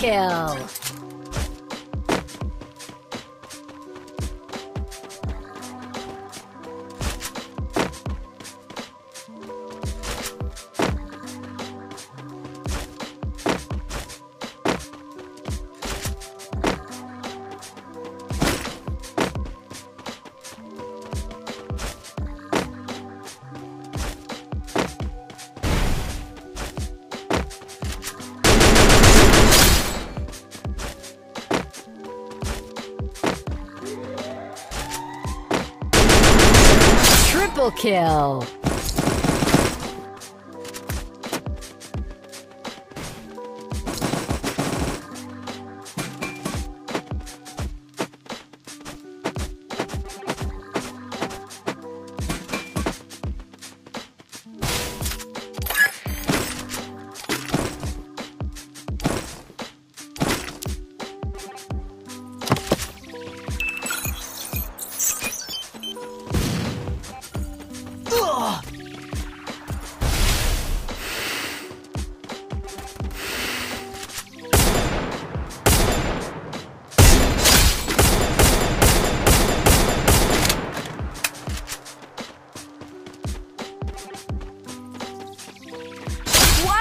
kill! Triple kill!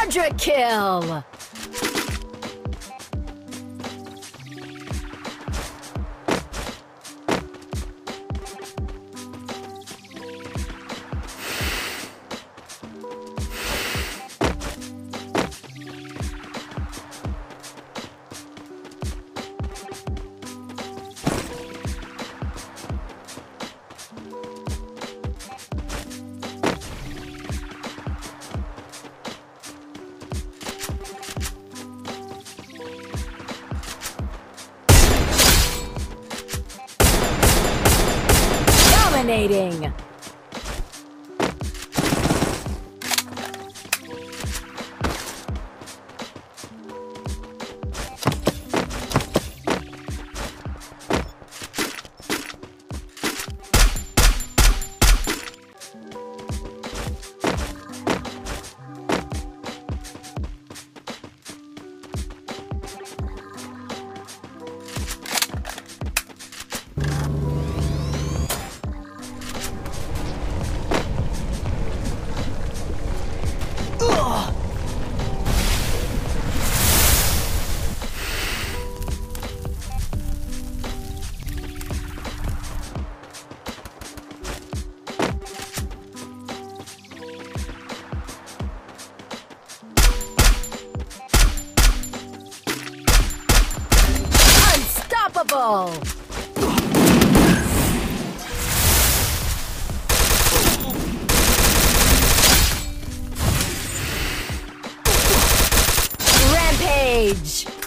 Quadra kill! Dominating! Unstoppable! Rampage!